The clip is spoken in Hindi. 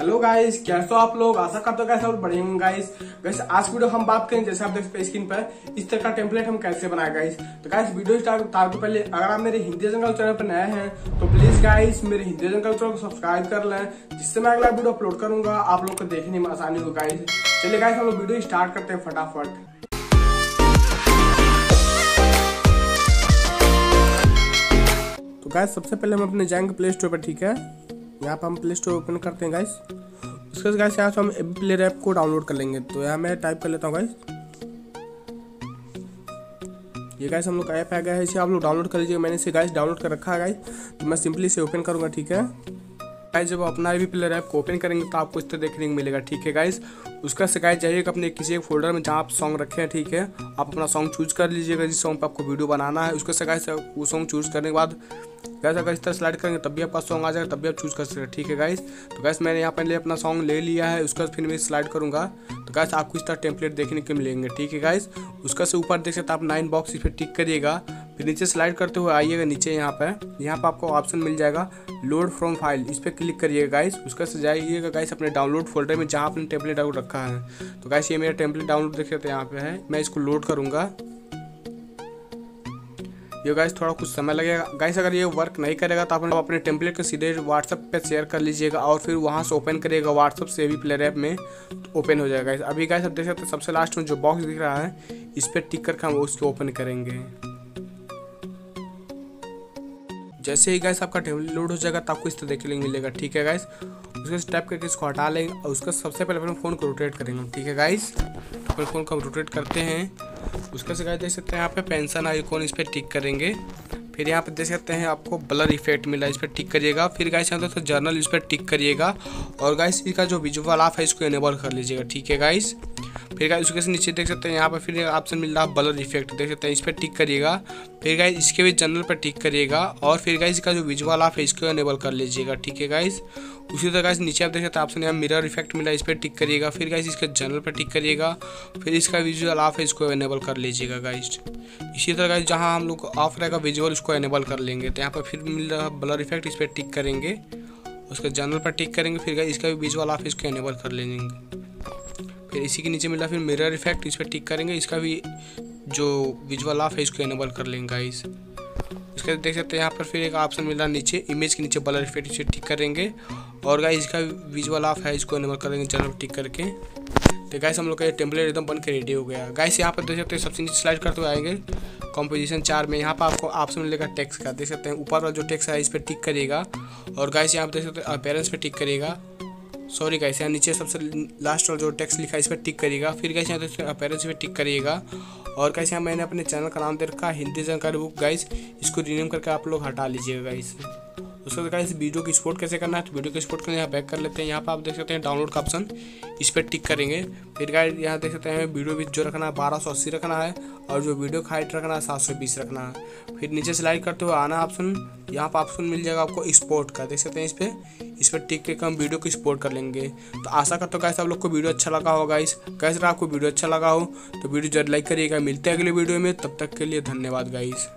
हेलो गाइस कैसे हो आप लोग? आशा करते हो कैसे आप बढ़िया गाइस गाइस आज वीडियो हम बात करें जैसे आप देख सकते हैं स्क्रीन पर, इस तरह का टेम्पलेट हम कैसे बनाए गाइस तो गाइस वीडियो स्टार्ट तार पहले, अगर आप मेरे हिंदी जंगल चैनल पर नए हैं तो प्लीज़ गाइस मेरे हिंदी जंगल चैनल को सब्सक्राइब कर लें, जिससे मैं अगला वीडियो अपलोड करूँगा, आप लोग को देखने में आसानी हो गाइस चलिए गाइस हम लोग वीडियो स्टार्ट करते हैं फटाफट. तो गाइस सबसे पहले हम अपने जाएँगे प्ले स्टोर पर, ठीक है? यहाँ पर हम प्ले स्टोर ओपन करते हैं गाइस उसके बाद गाइस यहाँ से हम एबी प्लेयर ऐप को डाउनलोड कर लेंगे. तो यहाँ मैं टाइप कर लेता हूँ गाइस ये गाइस हम लोग का ऐप आ गया है. इसे आप लोग डाउनलोड कर लीजिए मैंने इसे गाइस डाउनलोड कर रखा है गाइस तो मैं सिंपली इसे ओपन करूँगा, ठीक है? गाइस जब अपना भी प्लेयर ऐप को ओपन करेंगे तो आपको इस तरह देखने को मिलेगा, ठीक है गाइस उसका शिकायत जाइएगा अपने किसी एक फोल्डर में जहाँ आप सॉन्ग रखे हैं ठीक है? आप अपना सॉन्ग चूज़ कर लीजिएगा, जिस सॉन्ग पर आपको वीडियो बनाना है। उसका शिकायत वो सॉन्ग चूज़ करने के बाद गैस अगर इस तरह स्लाइड करेंगे तब भी आपका सॉन्ग आ जाएगा, तब भी आप चूज़ कर सकते हैं, ठीक है गाइस तो गैस मैंने यहाँ पर अपना सॉन्ग ले लिया है, उसका फिर मैं स्लाइड करूँगा। तो गैस आपको इस तरह टेम्पलेट देखने को मिलेंगे, ठीक है गाइस उसका से ऊपर देख सकते आप नाइन बॉक्स इस पर टिक करिएगा। फिर नीचे स्लाइड करते हुए आइएगा नीचे यहाँ पर यहाँ पर आपको ऑप्शन मिल जाएगा लोड फ्रॉम फ़ाइल इस पर क्लिक करिएगा गाइस उसका से जाइएगा गाइस अपने डाउनलोड फोल्डर में जहाँ आपने टेम्पलेट डाउनलोड रखा है। तो गाइस ये मेरा टेम्पलेट डाउनलोड देख सकते हैं यहाँ पे है। मैं इसको लोड करूँगा। ये गाइस थोड़ा कुछ समय लगेगा। गाइस अगर ये वर्क नहीं करेगा तो आप अपने टेम्पलेट को सीधे व्हाट्सअप पे शेयर कर लीजिएगा और फिर वहाँ से ओपन करिएगा व्हाट्सअप से भी प्लेयर ऐप में तो ओपन हो जाएगा गाइस अभी गाइस आप देख सकते हैं सबसे लास्ट में जो बॉक्स दिख रहा है, इस पर टिक करके हम उसको ओपन करेंगे। जैसे ही गैस आपका टेबल लोड हो जाएगा तो आपको इस तरह के लिए मिलेगा, ठीक है गैस उसके टैप करके इसको हटा लेंगे और उसका सबसे पहले अपने फ़ोन को रोटेट करेंगे, ठीक है गाइस अपने फ़ोन को हम रोटेट करते हैं। उसका से गाइस देख सकते हैं यहाँ पे पेंसन आइकॉन इस पर टिक करेंगे। फिर यहाँ पे देख सकते हैं आपको ब्लर इफ़ेक्ट मिला, इस पर टिक करिएगा। फिर गाइस यहाँ तो जर्नल इस पर टिक करिएगा। और गाइस इसका जो विजुअल आप है, इसको इनेबल कर लीजिएगा, ठीक है गाइस फिर गाइस उसके नीचे देख सकते हैं, यहाँ पर फिर ऑप्शन मिल रहा है ब्लर इफ़ेक्ट देख सकते हैं, इस पर टिक करिएगा। फिर गाइस इसके भी जनरल पर टिक करिएगा। और फिर गाइस इसका जो विजुअल आप है, इसको इनेबल कर लीजिएगा, ठीक है गाइस उसी तरह गाइस नीचे आप देख सकते हैं ऑप्शन यहाँ मिरर इफ़ेक्ट मिला, इस पर टिक करिएगा। फिर गाइस इसके जनरल पर टिक करिएगा। फिर इसका विजुअल ऑफ़ है, इसको इनेबल कर लीजिएगा गाइस इसी तरह गाइस जहाँ हम लोग ऑफ़ रहेगा विजुअल उसको इनेबल कर लेंगे। तो यहाँ पर फिर मिल रहा है ब्लर इफ़ेक्ट इस पर टिक करेंगे। उसके जनरल पर टिक करेंगे, फिर इसका भी विजुअल ऑफ़ इसको इनेबल कर लेंगे। फिर इसी के नीचे मिल रहा फिर मिरर इफ़ेक्ट इस पर टिक करेंगे। इसका भी जो विजुअल ऑफ़ है, इसको इनेबल कर लेंगे गाइस उसके देख सकते हैं, यहाँ पर फिर एक ऑप्शन मिल रहा है, नीचे इमेज के नीचे ब्लर इफ़ेक्ट इसे टिक करेंगे। और गाइस इसका विजुअल ऑफ़ है, इसको इनेबल करेंगे जनरल टिक करके। तो गाइस हम लोग का ये टेम्पलेट एकदम बन के रेडी हो गया। गाइस यहाँ पर देख सकते हैं, सबसे नीचे स्लाइड करते हुए आएँगे। कॉम्पोजिशन चार में यहाँ पर आपको ऑप्शन मिलेगा टैक्स का देख सकते हैं। ऊपर वाला जो टैक्स है, इस पर टिक करिएगा। और गाइस यहाँ पर देख सकते हैं पेरेंट्स पर टिक करिएगा। सॉरी गाइस यहाँ नीचे सबसे लास्ट वाला जो टैक्स लिखा है, इस पर टिक करिएगा। फिर गाइस यहाँ देख सकते हैं पेरेंट्स पर टिक करिएगा। और गाइस यहाँ मैंने अपने चैनल का नाम दे रखा हिंदी जानकारी बुक गाइस इसको रिन्यू करके आप लोग हटा लीजिएगा गाइस उसके बाद इस वीडियो की स्पोर्ट कैसे करना है तो वीडियो की स्पोर्ट करना यहाँ बैक कर लेते हैं। यहाँ पर आप देख सकते हैं डाउनलोड का ऑप्शन इस पर टिक करेंगे। फिर गाइड यहाँ देख सकते हैं वीडियो भी जो रखना है, बारह सौ रखना है, और जो वीडियो का हाइट रखना है, सात सौ बीस रखना है। फिर नीचे स्लाइड करते हुए आना ऑप्शन यहाँ पर ऑप्शन मिल जाएगा आपको स्पोर्ट का। देख सकते हैं इस पर इस पर टिक करके हम वीडियो को स्पोर्ट कर लेंगे। तो आशा करता हूँ कैसे आप लोग को वीडियो अच्छा लगा होगा इस कैसे रहा आपको वीडियो अच्छा लगा हो तो वीडियो ज़रूर लाइक करिएगा। मिलते हैं अगले वीडियो में, तब तक के लिए धन्यवाद गाइस